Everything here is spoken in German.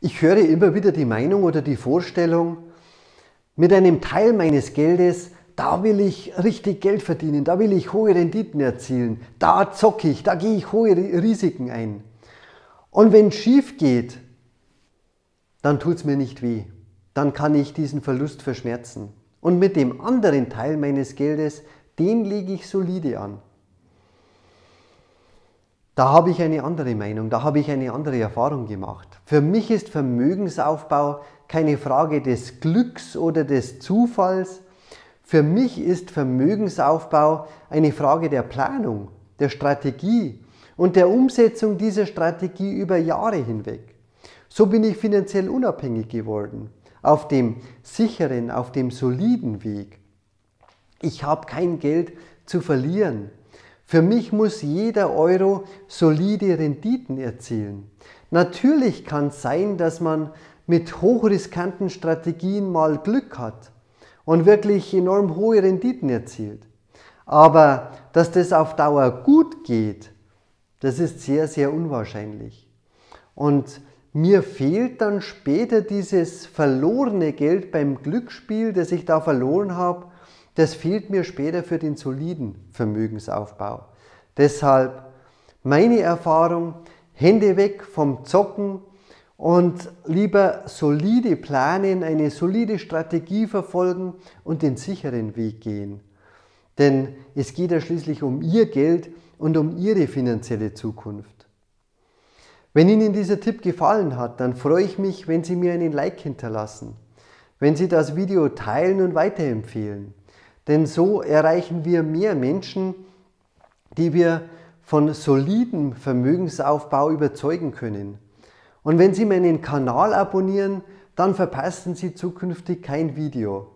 Ich höre immer wieder die Meinung oder die Vorstellung, mit einem Teil meines Geldes, da will ich richtig Geld verdienen, da will ich hohe Renditen erzielen, da zocke ich, da gehe ich hohe Risiken ein. Und wenn es schief geht, dann tut es mir nicht weh. Dann kann ich diesen Verlust verschmerzen. Und mit dem anderen Teil meines Geldes, den lege ich solide an. Da habe ich eine andere Meinung, da habe ich eine andere Erfahrung gemacht. Für mich ist Vermögensaufbau keine Frage des Glücks oder des Zufalls. Für mich ist Vermögensaufbau eine Frage der Planung, der Strategie und der Umsetzung dieser Strategie über Jahre hinweg. So bin ich finanziell unabhängig geworden, auf dem sicheren, auf dem soliden Weg. Ich habe kein Geld zu verlieren. Für mich muss jeder Euro solide Renditen erzielen. Natürlich kann es sein, dass man mit hochriskanten Strategien mal Glück hat und wirklich enorm hohe Renditen erzielt. Aber dass das auf Dauer gut geht, das ist sehr, sehr unwahrscheinlich. Und mir fehlt dann später dieses verlorene Geld beim Glücksspiel, das ich da verloren habe, das fehlt mir später für den soliden Vermögensaufbau. Deshalb meine Erfahrung, Hände weg vom Zocken und lieber solide planen, eine solide Strategie verfolgen und den sicheren Weg gehen. Denn es geht ja schließlich um Ihr Geld und um Ihre finanzielle Zukunft. Wenn Ihnen dieser Tipp gefallen hat, dann freue ich mich, wenn Sie mir einen Like hinterlassen, wenn Sie das Video teilen und weiterempfehlen. Denn so erreichen wir mehr Menschen, die wir von solidem Vermögensaufbau überzeugen können. Und wenn Sie meinen Kanal abonnieren, dann verpassen Sie zukünftig kein Video.